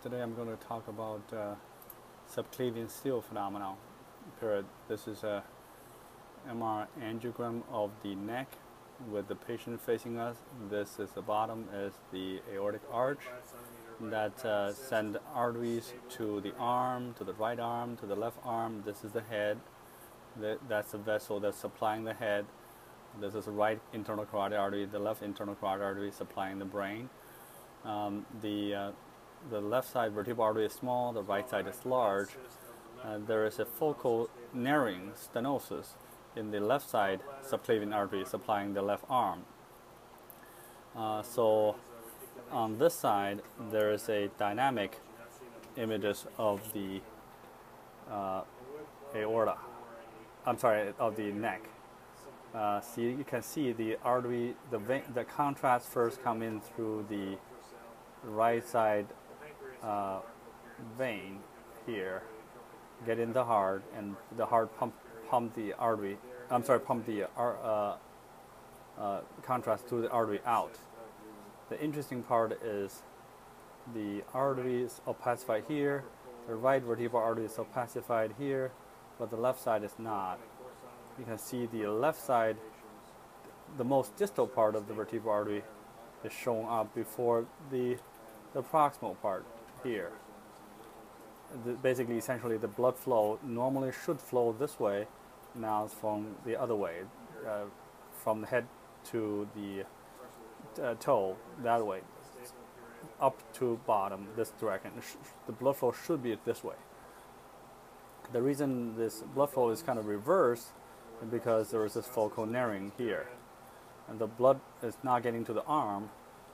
today I'm going to talk about uh, subclavian steal phenomenon. Period. This is a MR angiogram of the neck with the patient facing us. This is the bottom is the aortic arch that uh, send arteries to the arm, to the right arm, to the left arm. This is the head. That's the vessel that's supplying the head. This is the right internal carotid artery, the left internal carotid artery supplying the brain. Um, the uh, the left side vertebral artery is small, the right side is large. Uh, there is a focal narrowing stenosis in the left side subclavian artery supplying the left arm. Uh, so on this side, there is a dynamic images of the uh, aorta. I'm sorry, of the neck. Uh, see, you can see the artery, the vein, the contrast first come in through the right side uh, vein here, get in the heart, and the heart pump pump the artery. I'm sorry, pump the uh, uh, contrast to the artery out. The interesting part is the artery is opacified here, the right vertebral artery is opacified here, but the left side is not. You can see the left side, the most distal part of the vertebral artery is shown up before the, the proximal part here. The, basically, essentially, the blood flow normally should flow this way, now it's from the other way, uh, from the head to the uh, toe, that way, up to bottom, this direction. The blood flow should be this way. The reason this blood flow is kind of reversed is because there is this focal narrowing here. And the blood is not getting to the arm,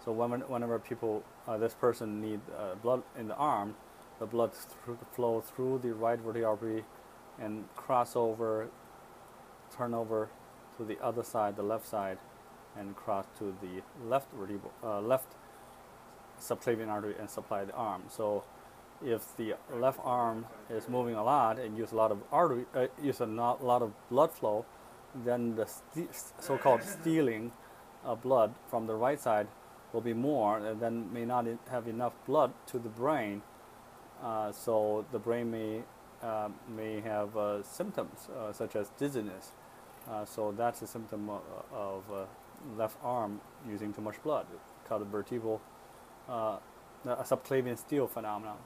so when, whenever people, uh, this person need uh, blood in the arm, the blood flow through the right vertebral artery and cross over, turn over to the other side, the left side, and cross to the left vertebral, uh, left subclavian artery and supply the arm. So if the left arm is moving a lot and use a lot of artery, uh, use a lot of blood flow, then the so-called stealing of blood from the right side will be more and then may not have enough blood to the brain. Uh, so the brain may, uh, may have uh, symptoms uh, such as dizziness. Uh, so that's a symptom of, of uh, left arm using too much blood called vertebral, subclavian steal phenomenon.